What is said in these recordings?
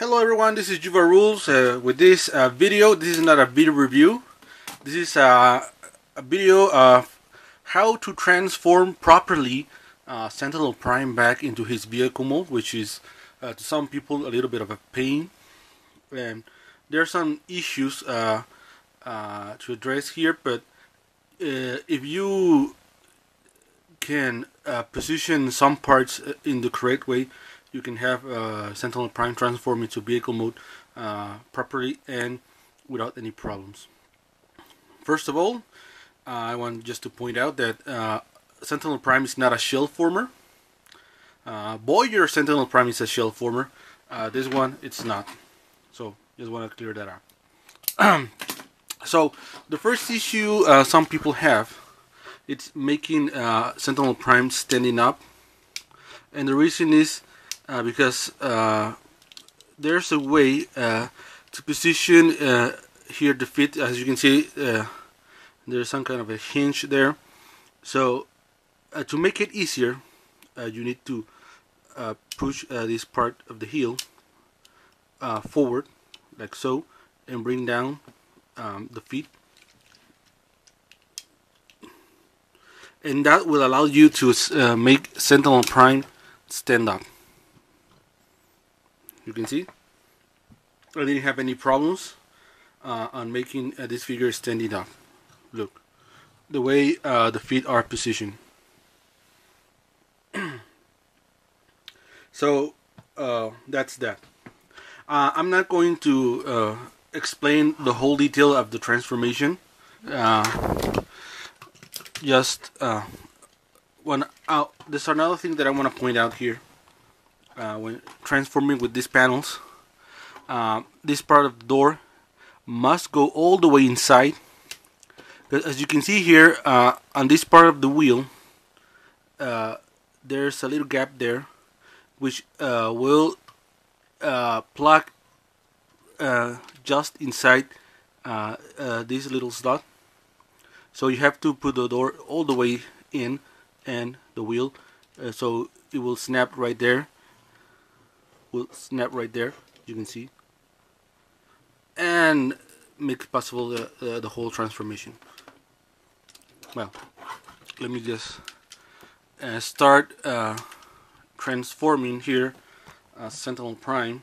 Hello everyone, this is Yuba Rules. Uh, with this uh, video, this is not a video review. This is uh, a video of how to transform properly uh, Sentinel Prime back into his vehicle mode, which is uh, to some people a little bit of a pain. And there are some issues uh, to address here, but if you can position some parts in the correct way, you can have uh, Sentinel Prime transform into vehicle mode uh, properly and without any problems. First of all, uh, I want just to point out that uh, Sentinel Prime is not a shell former. Uh, Voyager Sentinel Prime is a shell former. Uh, this one, it's not. So, just want to clear that up. so, the first issue some people have, it's making Sentinel Prime standing up. And the reason is uh, because uh, there's a way uh, to position uh, here the feet. As you can see uh, there's some kind of a hinge there. So to make it easier you need to push this part of the heel forward like so and bring down um, the feet. And that will allow you to uh, make Sentinel Prime stand up you can see. I didn't have any problems uh, on making uh, this figure standing up. Look the way uh, the feet are positioned. So uh, that's that. Uh, I'm not going to uh, explain the whole detail of the transformation. Just when there's another thing that I want to point out here uh, when transforming with these panels. Uh, this part of the door must go all the way inside. As you can see here uh, on this part of the wheel uh, there's a little gap there which uh, will uh, plug just inside this little slot. So you have to put the door all the way in and the wheel so it will snap right there will snap right there you can see. And make possible the, uh, the whole transformation. Well let me just uh, start uh, transforming here uh, Sentinel Prime.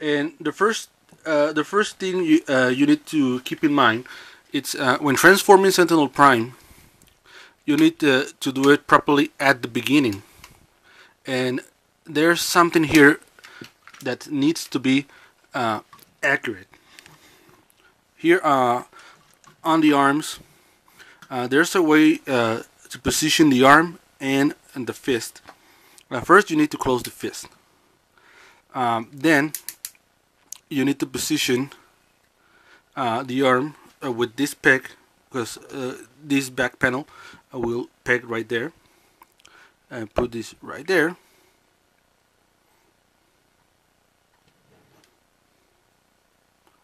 And the first uh, the first thing you, uh, you need to keep in mind it's when transforming Sentinel Prime you need to, to do it properly at the beginning. And there's something here that needs to be uh, accurate. Here uh, on the arms, uh, there's a way uh, to position the arm and, and the fist. Uh, first, you need to close the fist. Um, then, you need to position uh, the arm with this peg, because this back panel will peg right there. And put this right there.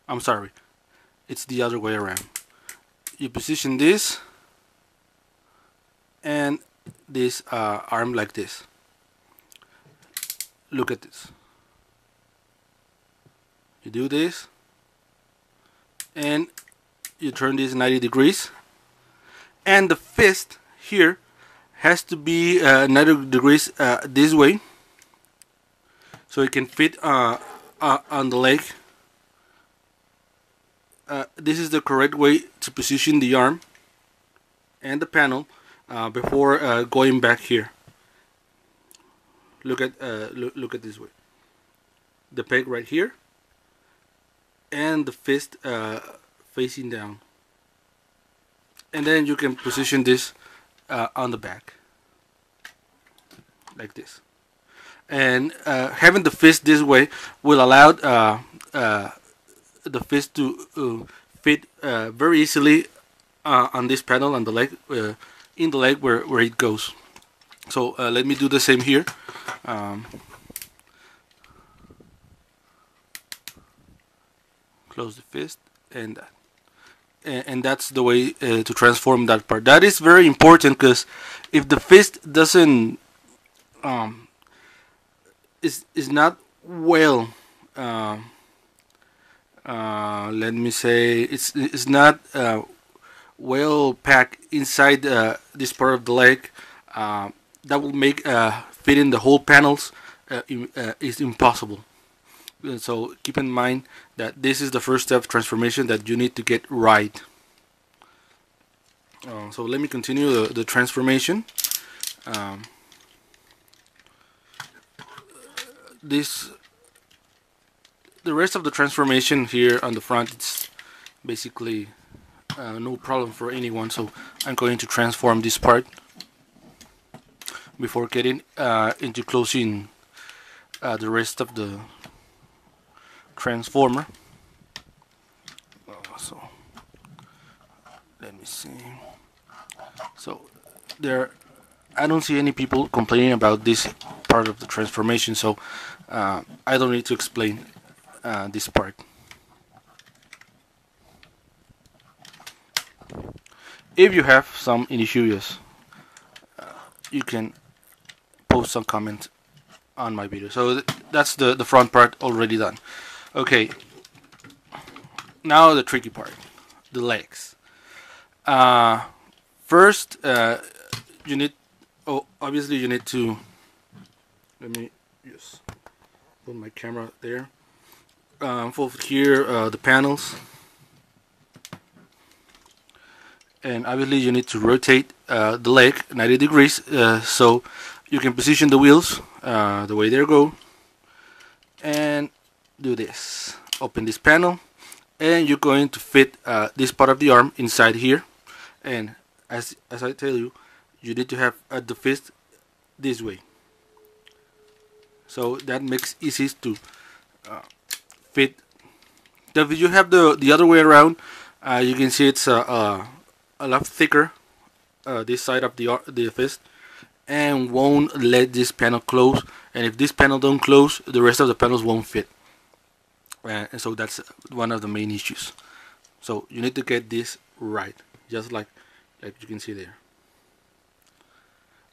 I'm sorry. It's the other way around. You position this and this uh, arm like this. Look at this. You do this and you turn this 90 degrees. And the fist here has to be uh, 90 degrees uh, this way. So it can fit uh, uh on the leg uh, this is the correct way to position the arm and the panel uh, before uh, going back here. Look at uh, look, look at this way. The peg right here and the fist uh, facing down. And then you can position this on the back. Like this. And having the fist this way will allow the fist to uh, fit uh, very easily uh, on this panel on the leg in the leg where, where it goes so let me do the same here um, close the fist and that and that's the way uh, to transform that part. That is very important because if the fist doesn't um, is is not well uh, let me say it's it's not uh, well packed inside uh, this part of the leg uh, that will make fitting the whole panels is impossible. So keep in mind that this is the first step transformation that you need to get right. So let me continue the, the transformation. Um, this the rest of the transformation here on the front it's basically uh, no problem for anyone so I'm going to transform this part before getting uh, into closing uh, the rest of the transformer. Uh, so let me see. So there I don't see any people complaining about this part of the transformation so uh, I don't need to explain uh, this part. If you have some issues uh, you can post some comment on my video. So th- that's the the front part already done. Okay. Now the tricky part the legs. Uh, first uh, you need oh obviously you need to let me just put my camera there um, for here uh, the panels. And obviously you need to rotate uh, the leg 90 degrees uh, so you can position the wheels uh, the way they go. And do this. Open this panel. And you're going to fit uh, this part of the arm inside here. And as, as I tell you you need to have uh, the fist this way. So that makes easy to fit if you have the the other way around. Uh, you can see it's uh, uh, a lot thicker uh, this side of the the fist. And won't let this panel close. And if this panel don't close the rest of the panels won't fit. And so that's one of the main issues. So you need to get this right just like like you can see there.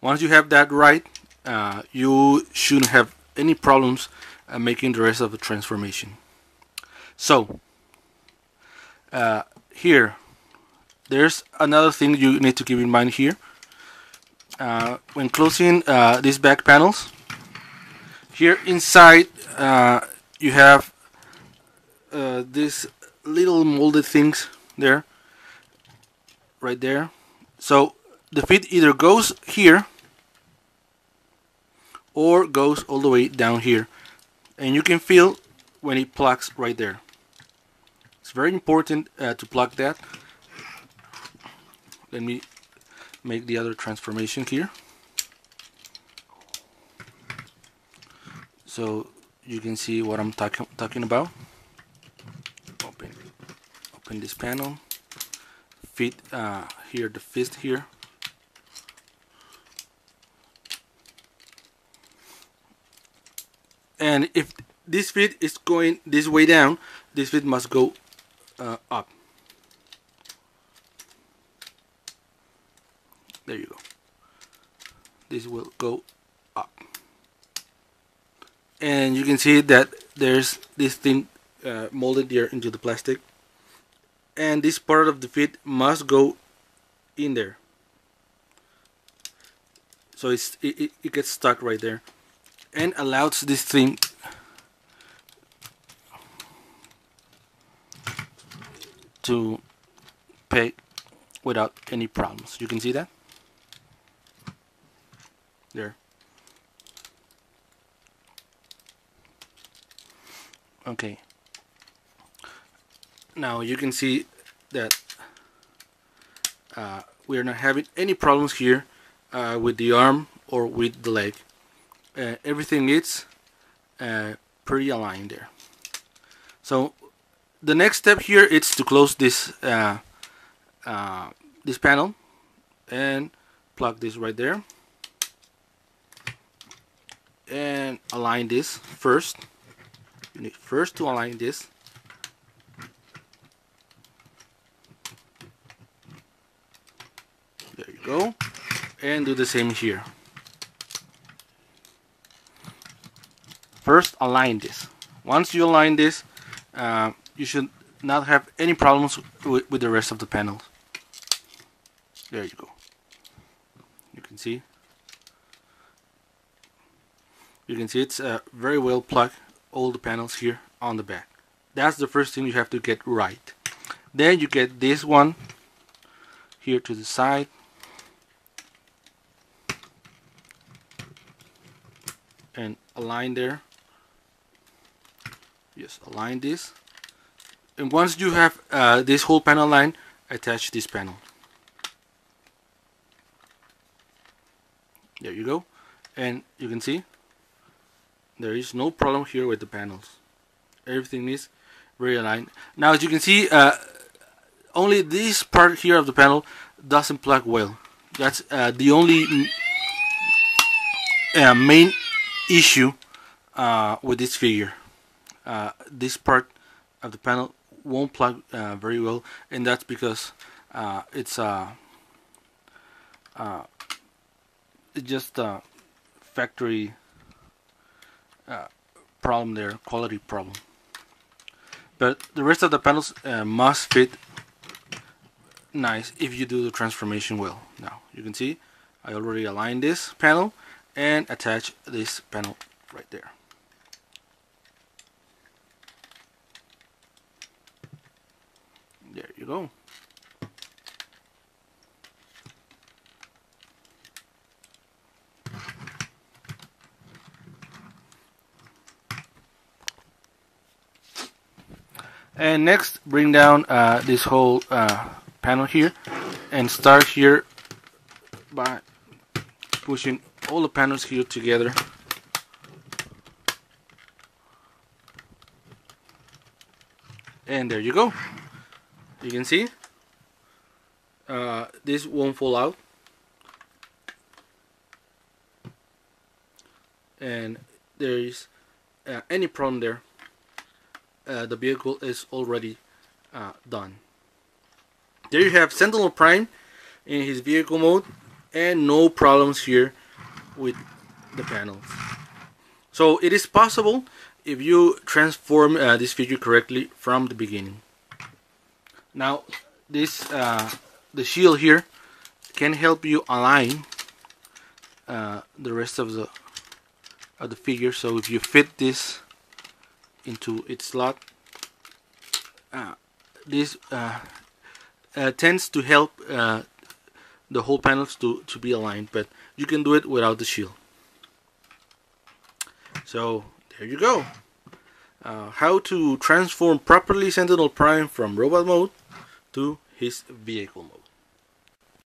Once you have that right uh, you shouldn't have any problems uh, making the rest of the transformation so uh, here there's another thing you need to keep in mind here. Uh, when closing uh, these back panels here inside uh, you have uh, these little molded things there right there. So the feet either goes here or goes all the way down here. And you can feel when it plugs right there very important uh, to plug that. Let me make the other transformation here. So you can see what I'm talking talking about. Open open this panel. Fit uh, here the fist here. And if this fit is going this way down this fit must go uh, up. There you go. This will go up. And you can see that there's this thing uh, molded here into the plastic. And this part of the fit must go in there. So it's it, it, it gets stuck right there. And allows this thing to peg without any problems. You can see that? There. Okay. Now you can see that uh, we're not having any problems here uh, with the arm or with the leg. Uh, everything is uh, pretty aligned there. So the next step here is to close this uh, uh, this panel and plug this right there. And align this first. You need first to align this. There you go. And do the same here. First align this. Once you align this uh, you should not have any problems with, with the rest of the panels. There you go. You can see. You can see it's uh, very well plugged all the panels here on the back. That's the first thing you have to get right. Then you get this one here to the side. And align there. Just align this and once you have uh, this whole panel line attach this panel. There you go. And you can see there is no problem here with the panels. Everything is very aligned. Now as you can see uh, only this part here of the panel doesn't plug well. That's uh, the only uh, main issue uh, with this figure. Uh, this part of the panel won't plug uh, very well and that's because uh, it's a uh, it's just a factory uh, problem there quality problem but the rest of the panels must fit nice if you do the transformation well now you can see I already aligned this panel and attach this panel right there. There you go. And next, bring down uh, this whole uh, panel here and start here by pushing all the panels here together and there you go you can see uh, this won't fall out and there is uh, any problem there uh, the vehicle is already uh, done there you have Sentinel Prime in his vehicle mode and no problems here with the panels. So it is possible if you transform uh, this figure correctly from the beginning. Now this uh, the shield here can help you align uh, the rest of the of the figure. So if you fit this into its slot, uh, this uh, uh, tends to help the whole panels to, to be aligned but you can do it without the shield so there you go uh, how to transform properly Sentinel Prime from robot mode to his vehicle mode